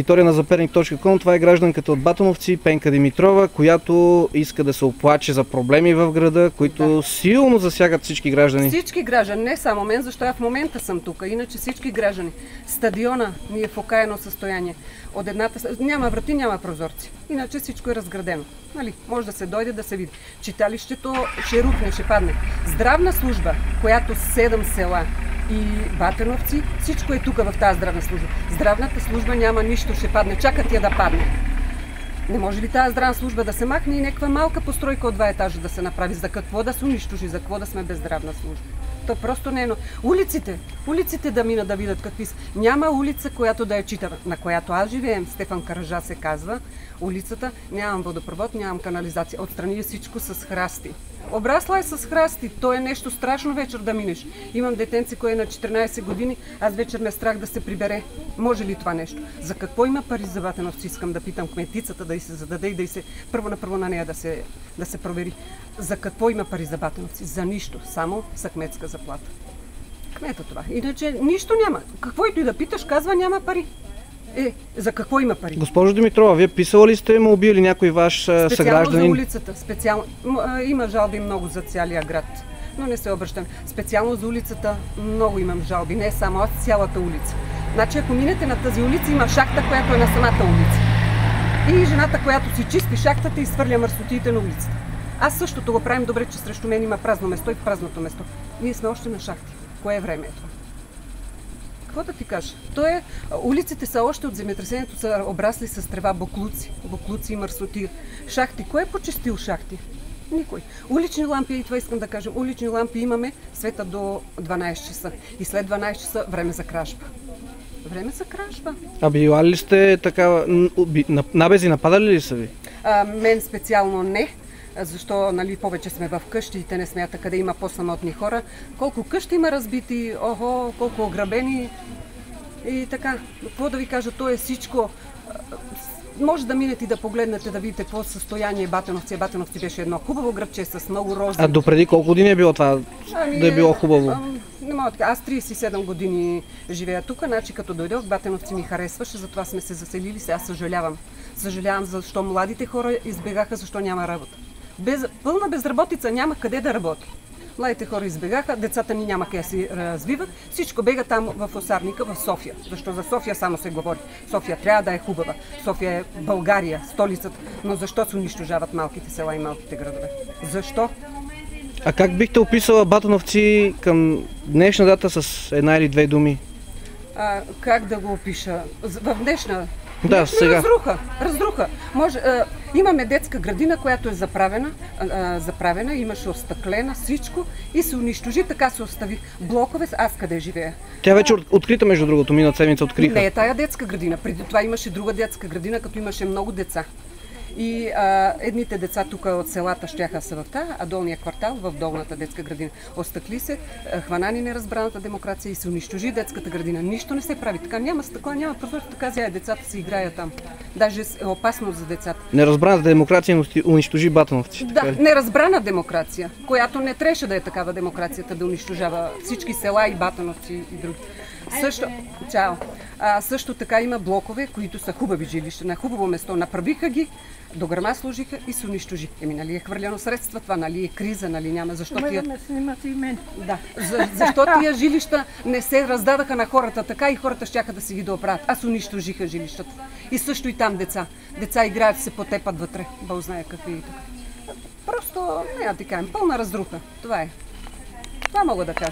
Виктория на заперник.com. Това е гражданката от Батановци, Пенка Димитрова, която иска да се оплаче за проблеми в града, които да. силно засягат всички граждани. Всички граждани, не само мен, защото аз в момента съм тук, иначе всички граждани. Стадиона ни е в окаяно състояние. От едната... Няма врати, няма прозорци. Иначе всичко е разградено. Нали? Може да се дойде да се види. Читалището ще рухне, ще падне. Здравна служба, която седем села и Батеновци, всичко е тук в тази здравна служба. Здравната служба няма нищо, ще падне, чакат я да падне. Не може ли тази здравна служба да се махне и някаква малка постройка от два етажа да се направи? За какво да се унищожи? За какво да сме без здравна служба? То просто не е. Но... Улиците, улиците да мина да видят какви са. Няма улица, която да е чита, на която аз живеем. Стефан Каража се казва. Улицата, нямам водопровод, нямам канализация. Отстрани е всичко с храсти. Обрасла е с храсти. То е нещо страшно вечер да минеш. Имам детенци, кое е на 14 години. Аз вечер ме страх да се прибере. Може ли това нещо? За какво има пари за Ватеновци? Искам да питам кметицата да й се зададе и да й се първо на първо на нея да се, да се провери. За какво има пари за Батеновци? За нищо. Само за кметска заплата. Кмета това. Иначе нищо няма. Какво и да питаш, казва няма пари. Е, за какво има пари? Госпожо Димитрова, вие писала ли сте му или някой ваш специално съгражданин? Специално за улицата. Специално. Има жалби много за цялия град, но не се обръщам. Специално за улицата много имам жалби, не само аз, цялата улица. Значи ако минете на тази улица, има шахта, която е на самата улица. И жената, която си чисти шахтата и свърля мърсотиите на улицата. Аз същото го правим добре, че срещу мен има празно место и в празното место. Ние сме още на шахти. Кое е време това? Какво да ти кажа? То е, улиците са още от земетресението са обрасли с трева, буклуци, буклуци и мърсоти. Шахти. Кой е почистил шахти? Никой. Улични лампи, и това искам да кажа, улични лампи имаме света до 12 часа. И след 12 часа време за кражба. Време за кражба. А била ли сте така, набези нападали ли са ви? А, мен специално не защо нали, повече сме в къщи и те не смята къде има по-самотни хора. Колко къщи има разбити, охо, колко ограбени и така. Какво да ви кажа, то е всичко. Може да минете и да погледнете, да видите какво състояние Батеновци. Батеновци беше едно хубаво градче с много рози. А допреди колко години е било това ами, да е било хубаво? Не мога така. Аз 37 години живея тук, значи като дойдох, Батеновци ми харесваше, затова сме се заселили. Сега съжалявам. Съжалявам, защо младите хора избегаха, защо няма работа без, пълна безработица, няма къде да работи. Младите хора избегаха, децата ни няма къде се развиват. Всичко бега там в Осарника, в София. Защо за София само се говори? София трябва да е хубава. София е България, столицата. Но защо се унищожават малките села и малките градове? Защо? А как бихте описала Батановци към днешна дата с една или две думи? А, как да го опиша? В днешна да, сега. Разруха, разруха. Може, а, имаме детска градина, която е заправена, а, заправена, имаше остъклена, всичко и се унищожи, така се остави. Блокове, аз къде живея. Тя вече а, открита, между другото, миналата седмица откриха. Не е тая детска градина. Преди това имаше друга детска градина, като имаше много деца. И а, едните деца тук от селата щяха са в тази, а долния квартал в долната детска градина. Остъкли се, хванани неразбраната демокрация и се унищожи детската градина. Нищо не се прави. Така няма стъкла, няма прозор, така зяе, децата си играят там. Даже е опасно за децата. Неразбраната демокрация унищожи Батановци. Да, неразбрана демокрация, която не трябваше да е такава демокрацията да унищожава всички села и Батановци и други. Също, чао. А, също така има блокове, които са хубави жилища, на хубаво место. Направиха ги, до гърма служиха и се унищожи. Еми, нали е хвърлено средства това, нали е криза, нали няма. Защо тия... ме снимат и мен. Да. За, защо тия жилища не се раздадаха на хората така и хората щяха да си ги доправят. А се унищожиха жилищата. И също и там деца. Деца играят, се потепат вътре. Бог знае какви и така. Просто, не да ти кажем, пълна разруха. Това е. Това мога да кажа.